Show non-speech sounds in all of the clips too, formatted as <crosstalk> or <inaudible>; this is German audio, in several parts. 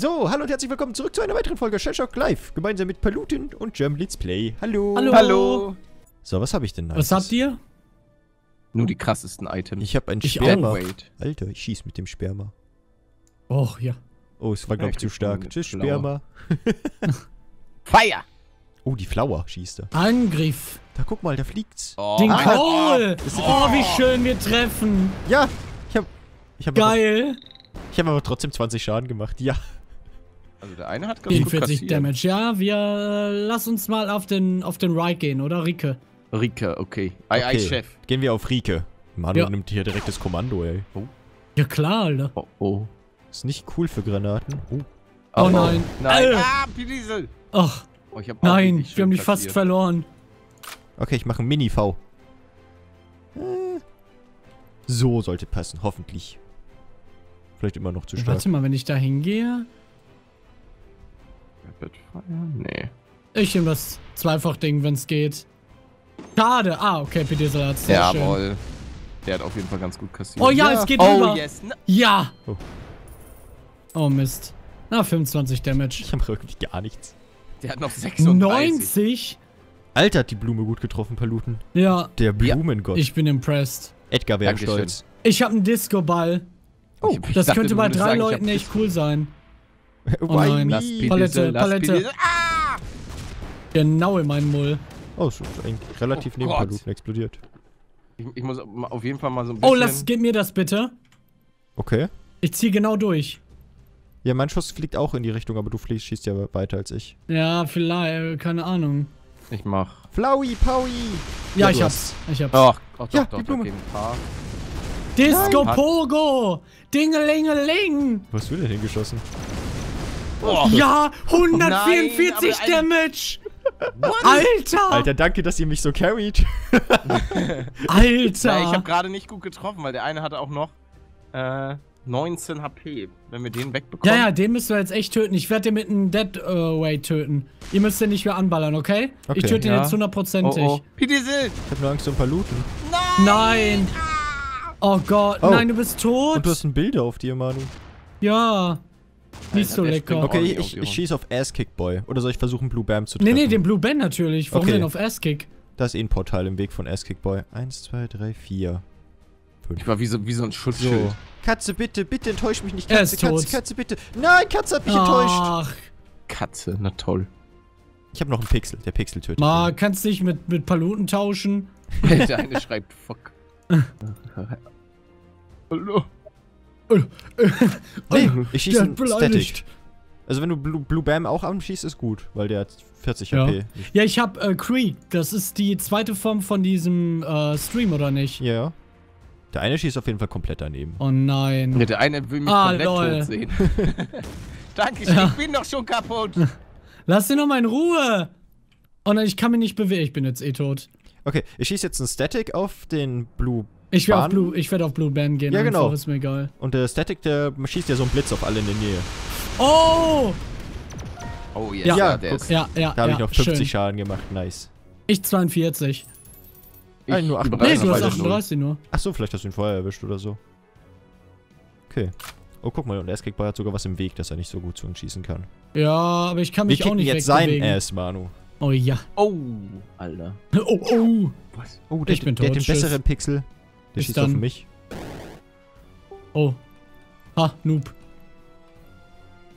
So, hallo und herzlich willkommen zurück zu einer weiteren Folge Shellshock Live. Gemeinsam mit Paluten und German Let's Play. Hallo. Hallo. Hallo. So, was habe ich denn? Was Nices? habt ihr? Nur die krassesten Items. Ich habe ein Sperma. Alter, ich schieß mit dem Sperma. Och, ja. Oh, es war, glaube ich, zu stark. Tschüss, schlauer. Sperma. <laughs> Fire! Oh, die Flower schießt er. Angriff. Da guck mal, da fliegt's. Oh, Den Ah. Kohl. Das ist- Oh, wie schön wir treffen. Ja, ich habe ich hab aber, Geil. ich hab aber trotzdem 20 Schaden gemacht. Ja. Also der eine hat ganz gut 44 kassiert. Damage. Ja, wir äh, lass uns mal auf den auf den Ride gehen, oder Rike? Rike, okay. Ei, ei, Okay. Chef. Gehen wir auf Rike. Manu Ja. nimmt hier direkt das Kommando, ey. Ja klar, Alter. Oh, oh. Ist nicht cool für Granaten. Oh. Oh, nein. Nein. Äh. Ah, Diesel. Ach, Oh, ich hab nein, wir haben dich fast verloren. Okay, ich mache ein Mini-V. Äh, So sollte passen, hoffentlich. Vielleicht immer noch zu stark. Warte mal, wenn ich da hingehe. Rapid Fire? Nee. Ich nehme das Zweifach-Ding, wenn es geht. Schade. Ah, okay, hat's. Sehr schön. Jawohl. Der hat auf jeden Fall ganz gut kassiert. Oh ja, Ja. es geht Oh, rüber. yes. Na, Ja. Oh. Oh Mist. Na, 25 Damage. Ich habe wirklich gar nichts. Der hat noch 36. 90? Alter, hat die Blume gut getroffen, Paluten. Ja, Der Blumengott. ich bin impressed. Edgar wäre stolz. Ich habe einen Disco-Ball. Oh, ich Das dachte, könnte bei drei Leuten echt cool sein. <laughs> Why nein. Lass Palette, lass Palette. Ah! Genau in meinen Mull. Oh, es ist eigentlich relativ Oh neben. Paluten explodiert. Ich, ich muss auf jeden Fall mal so ein bisschen... Oh, lass, gib mir das bitte. Okay. Ich ziehe genau durch. Ja, mein Schuss fliegt auch in die Richtung, aber du fliegst, schießt ja weiter als ich. Ja, vielleicht, keine Ahnung. Ich mach... Flowey, Powy! Ja, Ja, ich hab's. Ich hab's. Ach, oh, doch, Ja, doch, die doch, Blume. ein paar. Disco Nein. Pogo! Dingelingeling! Hast du denn hingeschossen? Oh, Ja, Nein, 144 aber ein- Damage! Alter! Alter, danke, dass ihr mich so carried. <laughs> Alter! Na, ich habe gerade nicht gut getroffen, weil der eine hatte auch noch äh, 19 HP. Wenn wir den wegbekommen. ja, ja, den müssen wir jetzt echt töten. Ich werde den mit einem Dead Weight töten. Ihr müsst den nicht mehr anballern, okay? Okay. ich töte den Ja. jetzt hundertprozentig. Oh, oh. Pedesel! Ich hab nur Angst um Paluten. Nein! Oh Gott, Oh. nein, du bist tot! Und du hast ein Bild auf dir, Manu. ja. Nicht so lecker. Okay, ich, ich schieße auf Ass-Kick Boy. Oder soll ich versuchen, Blue Bam zu Nee, treffen? nee, den Blue Ben natürlich. Warum Okay. denn auf Ass-Kick? Da ist eh ein Portal im Weg von Ass-Kick Boy. Eins, zwei, drei, vier. Ich war wie so, wie so ein Schutzschild. So. Katze, bitte, bitte enttäusch mich nicht. Katze, Katze, tot. Katze, bitte. Nein, Katze hat mich enttäuscht. Ach, Katze, na toll. Ich habe noch einen Pixel. Der Pixel tötet. Ma, kannst nicht mit, mit Paluten tauschen? <laughs> der eine schreibt Fuck. <laughs> Hallo. Nee, ich schieße hat beleidigt. Static. Also wenn du Blue, Blue Bam auch anschießt, ist gut. Weil der hat 40 Ja. HP. Ja, ich hab äh, Creek. Das ist die zweite Form von diesem äh, Stream, oder nicht? Ja, ja. Der eine schießt auf jeden Fall komplett daneben. Oh nein. Ja, der eine will mich Ah, komplett lol. tot sehen. <laughs> Dankeschön, Ja. ich bin doch schon kaputt. Lass den doch mal in Ruhe! Oh nein, ich kann mich nicht bewegen. Ich bin jetzt eh tot. Okay, ich schieße jetzt einen Static auf den Blue Ich werde auf. Blue, ich werd auf Blue Band gehen. Ja, einfach, genau. Ist mir egal. Und der Static, der schießt ja so einen Blitz auf alle in der Nähe. Oh! Oh yes, Ja, ja, der guck. ist Ja, ja, Da habe ja, ich noch 50 schön. Schaden gemacht. Nice. Ich 42. ich Nein, nur überreiche Nee, Das du hast beides 38 nur. Ach so, vielleicht hast du ihn vorher erwischt oder so. Okay. Oh, guck mal, und der Ass-Kick-Boy hat sogar was im Weg, dass er nicht so gut zu uns schießen kann. Ja, aber ich kann Wir mich auch kicken nicht jetzt sein wegbewegen. Ass, Manu. Oh ja. Oh, Alter. Oh, oh. Was? Oh, der, Ich bin der hat tot, den tschüss. besseren Pixel. Der Bis schießt auf dann. mich. Oh. Ha, Noob.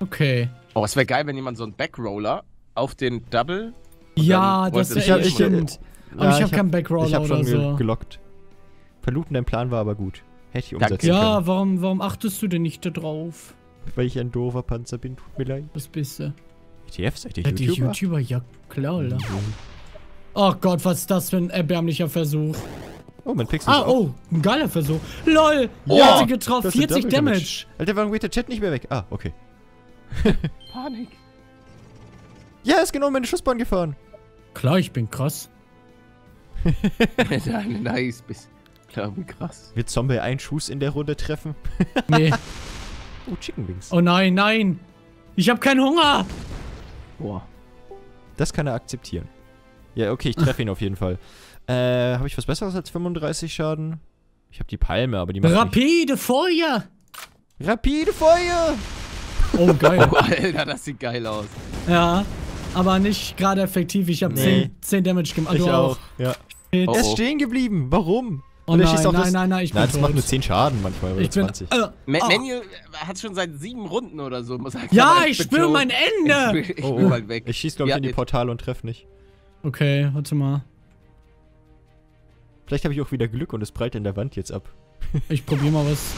Okay. Oh, es wäre geil, wenn jemand so einen Backroller auf den Double. Ja, das wäre ich- echt ich- stimmt. Aber Ja, ich habe hab- keinen Backroller Ich habe oder schon ge so. gelockt. Verluten, dein Plan war aber gut. Hätte ich Danke. umsetzen Ja, können. warum, warum achtest du denn nicht da drauf? Weil ich ein doofer Panzer bin, tut mir leid. Was bist du? ETF, seid ihr Ja, die YouTuber? YouTuber, ja klar, Alter. Oh Gott, was ist das für ein erbärmlicher Versuch? Oh, mein Pixel ist Ah, oh, ein geiler Versuch. LOL, Ja, ja, hat sie getroffen, das ist 40 Double Damage. Alter, warum geht der Chat nicht mehr weg? Ah, okay. <laughs> Panik. Ja, ist genau in meine Schussbahn gefahren. Klar, ich bin krass. <laughs> eine nice bis. Klar, wie krass. Wird Zombie einen Schuss in der Runde treffen? <laughs> Nee. Oh, Chicken Wings. Oh nein, nein. Ich habe keinen Hunger. Boah. Das kann er akzeptieren. Ja, okay, ich treffe ihn auf jeden Fall. Äh, habe ich was Besseres als 35 Schaden? Ich habe die Palme, aber die macht nicht... Rapide Feuer. Rapide Feuer! Oh, geil. <laughs> Oh, Alter, das sieht geil aus. Ja, aber nicht gerade effektiv. Ich habe Nee. 10, 10 Damage gemacht. ich du auch. Ja. Shit. Oh, Er ist oh. stehen geblieben. Warum? Oh Und er nein, schießt auch nein, das- nein, nein, ich bin Nein, das macht tot. nur 10 Schaden manchmal oder Ich bin. 20. Äh, Ma oh. Manuel hat schon seit sieben Runden oder so. Sagt Ja, aber, ich bin spüre mein Ende. Ich bin, ich Oh, bin oh. Ich schieß, glaube ich, Ja, in die Portale und treff nicht. Okay, warte mal. Vielleicht habe ich auch wieder Glück und es prallt in der Wand jetzt ab. Ich probier mal was.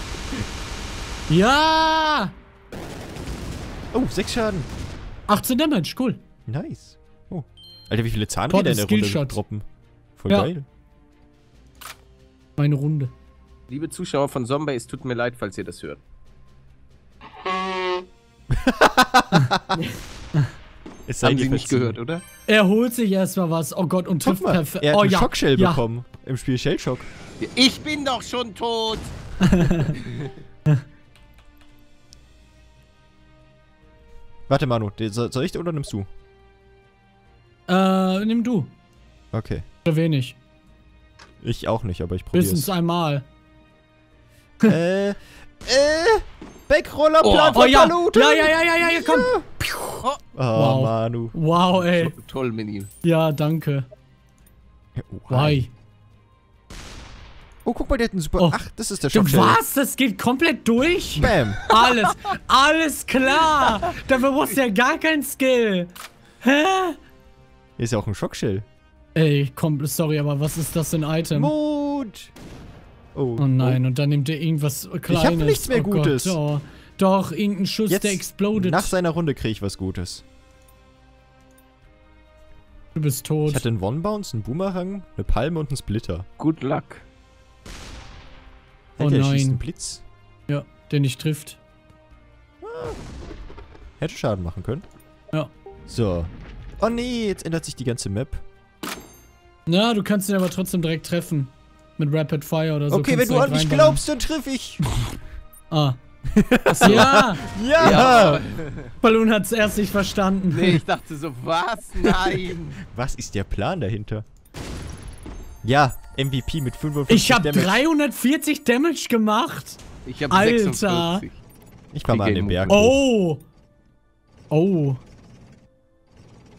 Ja! Oh, 6 Schaden. 18 Damage, cool. Nice. Oh. Alter, wie viele Zahnräder in der Runde droppen. Voll Ja. geil. Meine Runde. Liebe Zuschauer von Zombie, es tut mir leid, falls ihr das hört. <laughs> Es sei Haben Sie nicht gehört, oder? Er holt sich erstmal was. Oh Gott, und trifft mal, perfekt. er hat Oh einen ja. Schockshell ja. bekommen. Im Spiel Shellshock. Ich bin doch schon tot. <laughs> Warte, Manu, soll ich oder nimmst du? Äh, nimm du. Okay. Oder wenig. Ich auch nicht, aber ich probiere Höchstens es. einmal. äh, äh, Backrollerplan Oh, Oh von ja. Ja, ja, ja, ja, ja, ja, komm. Oh, Wow. Manu. Wow, ey. Toll, Mini. Ja, danke. Why? Oh, guck mal, der hat einen super... Oh. Ach, das ist der Du, Schockshell. was? Das geht komplett durch? Bam. Alles, alles klar. <laughs> Dafür brauchst du ja gar kein Skill. Hä? Hier ist ja auch ein Schockshell. Ey, komm, sorry, aber was ist das für ein Item? Mut. Oh, Oh nein, und dann nimmt er irgendwas Kleines. hab nichts mehr oh Gutes. Gott, oh. Doch, irgendein Schuss, Jetzt, der explodet. nach seiner Runde kriege ich was Gutes. du bist tot. Ich hatte einen One-Bounce, einen Boomerang, eine Palme und einen Splitter. Good luck. Oh Alter, er schießt nein. einen Blitz. ja, der nicht trifft. Hätte Schaden machen können. Ja. So. Oh nee, jetzt ändert sich die ganze Map. Ja, du kannst ihn aber trotzdem direkt treffen. Mit Rapid Fire oder so. okay, wenn du an mich glaubst, dann triff ich. Ah. Ja, Ja. Ja. Balloon hat's erst nicht verstanden. Nee, ich dachte so, was? Nein. Was ist der Plan dahinter? Ja, MVP mit 55 Ich hab Damage. 340 Damage gemacht. Ich hab Alter. 46. Ich war mal an den Bergen. Oh. Oh.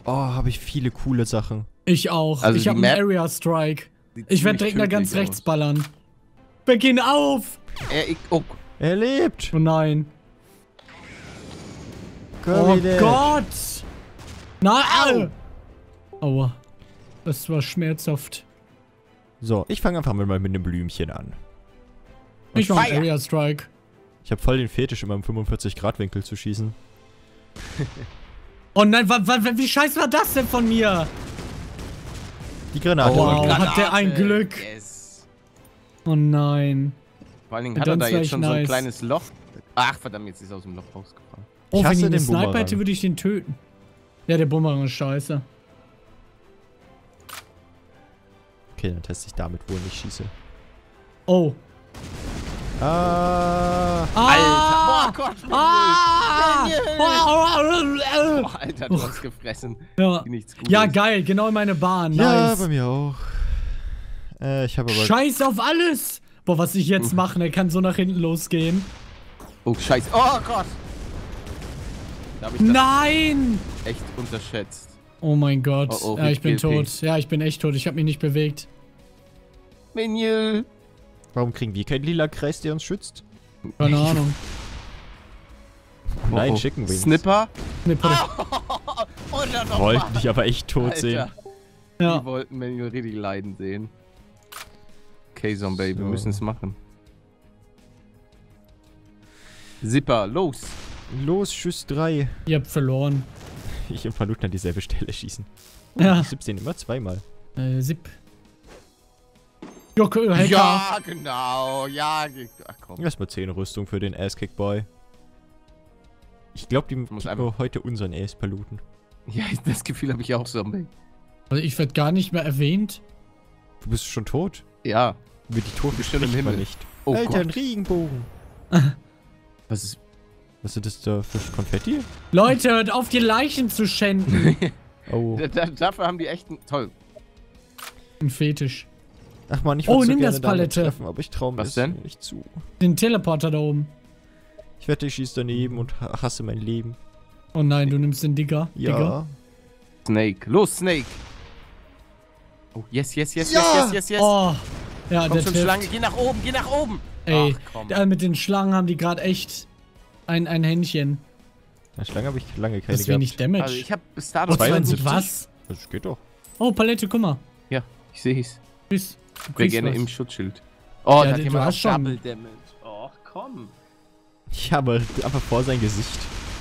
Oh, habe ich viele coole Sachen. Ich auch. Also ich hab einen Area Strike. Ich werde direkt nach ganz rechts ballern. Beginn auf! aus. Äh, ich, oh, Er lebt. Oh nein. Oh Corridor. Gott! Nein! Aua. Das war schmerzhaft. So, ich fange einfach mal mit einem Blümchen an. Ich mach einen Fire. Area Strike. Ich habe voll den Fetisch, immer im 45-Grad-Winkel zu schießen. <laughs> Oh nein, wa, wa, wie scheiße war das denn von mir? Die Granate Wow. war gut. hat der ein Glück. Yes. Oh nein. Vor allen Dingen hat er da jetzt schon so ein nice. kleines Loch. Ach, verdammt, jetzt ist er aus dem Loch rausgefahren. Oh, Ich wenn hasse ich einen den Sniper hätte, würde ich den töten. Ja, der Bumerang ist scheiße. Okay, dann teste ich damit, wo ich schieße. Oh. Ah. Ah! Alter, boah Gott. Ah! Oh, Boah, Alter, du hast gefressen. Ja. Nichts Gutes. ja, geil, genau in meine Bahn. Ja, Nice. bei mir auch. Äh, ich habe aber... Scheiß auf alles! Boah, was ich jetzt <laughs> mache, der kann so nach hinten losgehen. Oh, scheiße. Oh Gott. Da hab ich das Nein! echt unterschätzt. Oh mein Gott. Oh, oh, ja, ich bin tot. Ja, ich bin echt tot. Ich habe mich nicht bewegt. Minion. Warum kriegen wir keinen lila Kreis, der uns schützt? Keine Ahnung. Nein, Oh, oh. Chicken Wings. Snipper. <laughs> Dann noch Wollten dich aber echt tot sehen. Alter, Ja. die wollten Manuel richtig leiden sehen. Okay, Zombie, wir So. müssen es machen. Zipper, los. Los, Schuss 3. Ihr habt verloren. <laughs> Ich und Paluten an dieselbe Stelle schießen. Oh, Ja. Ich den immer zweimal. Äh, Zip. Jocke, Hacker. Ja, genau. Ja, ach komm. Erstmal 10 Rüstung für den Ass-Kick-Boy. Ich glaube, die Muss einfach- heute unseren Ace-Paluten. Ja, das Gefühl habe ich auch, Zombie. Also ich werde gar nicht mehr erwähnt. Du bist schon tot. Ja. Über die Toten im spricht man Himmel. nicht. Oh Alter, ein. Regenbogen. <laughs> Was ist... Was ist das da für Konfetti? Leute, hört auf, die Leichen zu schänden. <laughs> Oh. Da, da, dafür haben die echt... einen- Toll. Ein Fetisch. Ach man, ich Oh, wollte so nimm gerne das Palette. treffen, aber ich traue mir Was denn? nicht zu. Den Teleporter da oben. Ich wette, ich schieße daneben und ha- hasse mein Leben. Oh nein, du nimmst den Digger. Digger. Ja. Snake. Los, Snake. Oh, yes, yes, yes, Ja! yes, yes, yes, yes. Oh. Ja, Komm der schon. Schlange, geh nach oben, geh nach oben. Ey, Ach, komm. Ja, mit den Schlangen haben die gerade echt ein, ein Händchen. Na, Schlange habe ich lange keine Das ist wenig gehabt. Damage. Also ich hab bis oh, dato 72. 72, was? Das geht doch. Oh, Palette, guck mal. Ja, ich seh's. Tschüss. Du Wäre gerne was. im Schutzschild. Oh, Ja, da hat du jemand auch schon. Double Damage. Och, komm. Ja, aber einfach vor sein Gesicht.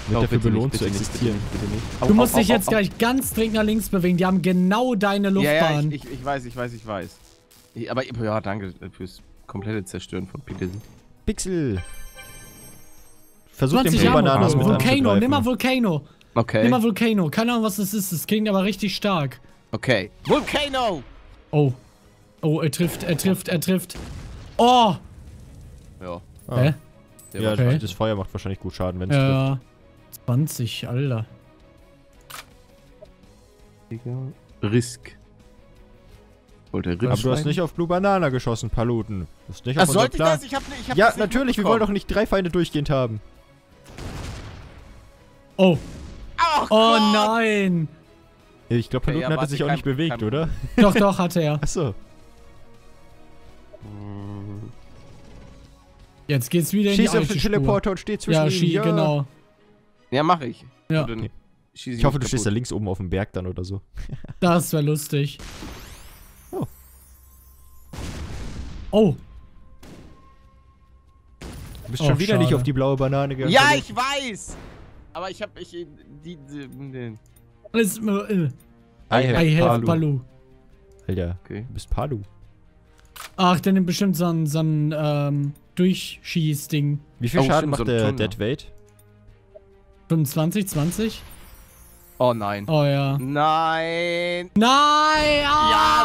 Wird Oh, dafür bitte belohnt nicht, zu bitte nicht, existieren. Bitte nicht. Au, Du au, musst au, dich jetzt au. gleich ganz dringend nach links bewegen. Die haben genau deine Ja, ja, Luftbahn. ich, ich, ich weiß, ich weiß, ich weiß. Aber ja, danke fürs komplette Zerstören von Peterson. Pixel. Versuch den 20 Blue. Bananas mit Volcano, nimm mal Volcano. Okay. Nimm mal Volcano. Keine Ahnung, was das ist. Das klingt aber richtig stark. Okay. Volcano! Oh. Oh, er trifft, er trifft, er trifft. Oh! Ja. Ah. Hä? Ja, Okay. das Feuer macht wahrscheinlich gut Schaden, wenn es trifft. Ja. 20, Alter. Risk. Wollte Risk. Aber du hast nicht auf Blue Banana geschossen, Paluten. Du hast nicht Ach, auf unser sollte ich Plan. das? Ich hab, nicht- ich hab Ja, natürlich, wir wollen doch nicht drei Feinde durchgehend haben. Oh. Ach, Oh Gott! nein. Ich glaube, Okay, Paluten ja, hatte sich auch kein- nicht bewegt, kein- oder? Doch, doch, hatte er. <laughs> Achso. Jetzt geht's wieder in die Schieß auf den. Teleporter und steh zwischen Ja, ihnen. schie, genau. Ja, mach ich. Ja. Schieß Ich hoffe, du stehst da kaputt. links oben auf dem Berg dann oder so. Das wäre lustig. Oh. Du bist Oh, schon wieder nicht schade. auf die blaue Banane gegangen. Ja, ich weiß! Aber ich hab, ich, die, die, die Alles, äh, I have, I have Palu. Balu. Alter, Okay. du bist Palu. Ach, der nimmt bestimmt so ein, so ein ähm, Durchschießding. Wie viel Oh, Schaden stimmt, macht so der Thunder. Dead Weight? 25, 20? Oh nein. Oh ja. Nein! Nein! Ja,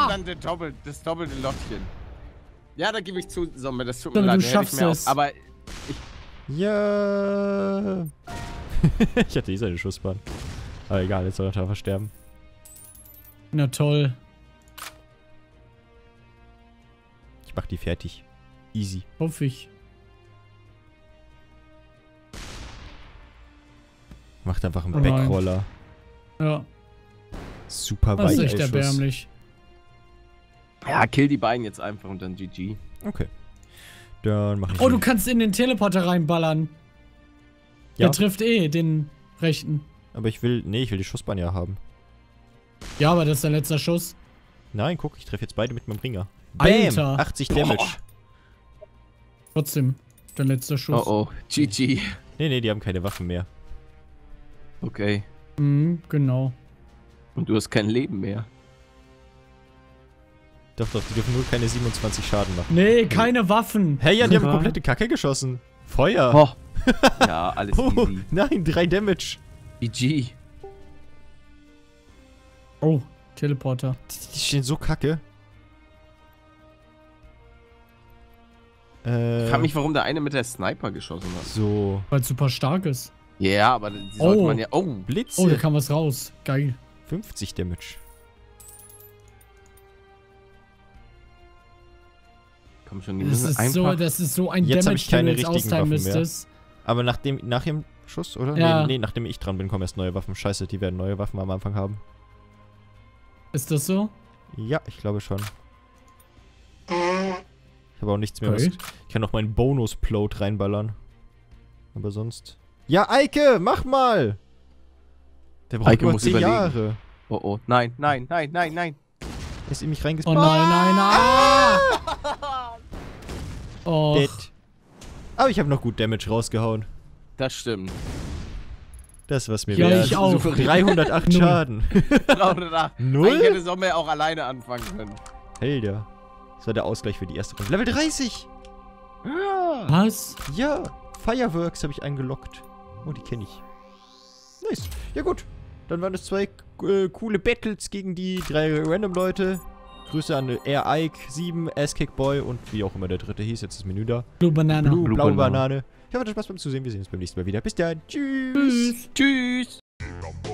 Ah! dann der Doppel, das doppelte Lottchen. Ja, da gebe ich zu, Sommer, das tut mir leid. du ich schaffst es. Aber Ja. <laughs> ich hatte eh seine Schussbahn. Aber egal, jetzt soll er einfach sterben. Na toll. Ich mach die fertig. Easy. Hoffe ich. Macht einfach einen Oh nein. Backroller. Ja, Super das ist echt erbärmlich. ja, kill die beiden jetzt einfach und dann GG. Okay. Dann mach ich. Oh, du kannst in den Teleporter reinballern. Ja. Der trifft eh den rechten. Aber ich will. Nee, ich will die Schussbahn ja haben. Ja, aber das ist der letzte Schuss. Nein, guck, ich treffe jetzt beide mit meinem Bringer. Alter. 80 Damage. Trotzdem, der letzte Schuss. Oh oh, GG. Nee, nee, die haben keine Waffen mehr. Okay. Mhm, genau. Und du hast kein Leben mehr. Doch, doch, die dürfen nur keine 27 Schaden machen. Nee, keine Waffen. Hey, ja, die haben komplette Kacke geschossen. Feuer. Oh. <laughs> Ja, alles Oh, easy. nein, 3 Damage. GG. Oh, Teleporter. Die, die stehen so kacke. Äh, Ich frag mich, warum der eine mit der Sniper geschossen hat. so. Weil es super stark ist. Ja, aber die sollte Oh. man ja. Oh, Blitze. Oh, da kam was raus. Geil. 50 Damage. komm schon, die Das müssen ist, so, einfach. das ist so ein Jetzt Damage, ich keine den du austeilen müsstest. Aber nach dem, nach dem Schuss, oder? Ja. Nee, nee, nachdem ich dran bin, kommen erst neue Waffen. Scheiße, die werden neue Waffen am Anfang haben. Ist das so? Ja, ich glaube schon. Ich habe auch nichts mehr. Okay. Ich kann noch meinen Bonus-Plot reinballern. Aber sonst. Ja, Eike, mach mal! Der braucht Eike nur muss 10 überlegen. Jahre. Oh oh, nein, nein, nein, nein, nein. Er ist in mich Oh reingespawnt. nein, nein, nein. Oh, Dead. Aber ich habe noch gut Damage rausgehauen. Das stimmt. Das, was mir Ja, wert. ich auch. <laughs> 308 Null. Schaden. <laughs> Eigentlich Null? hätte Sommer auch alleine anfangen können. Helder. Das war der Ausgleich für die erste Runde. Level 30! was? Ja, Fireworks habe ich eingeloggt. Oh, die kenne ich. Nice. Ja gut, dann waren es zwei äh, coole Battles gegen die drei Random-Leute. Grüße an Air Ike, 7, Ass-Kick Boy und wie auch immer der dritte hieß. Jetzt ist das Menü da. Blue Banana. Blue, Blue blaue Banana. Banane. Ich hoffe, hat Spaß beim Zusehen. Wir sehen uns beim nächsten Mal wieder. Bis dann. Tschüss. Tschüss. Tschüss.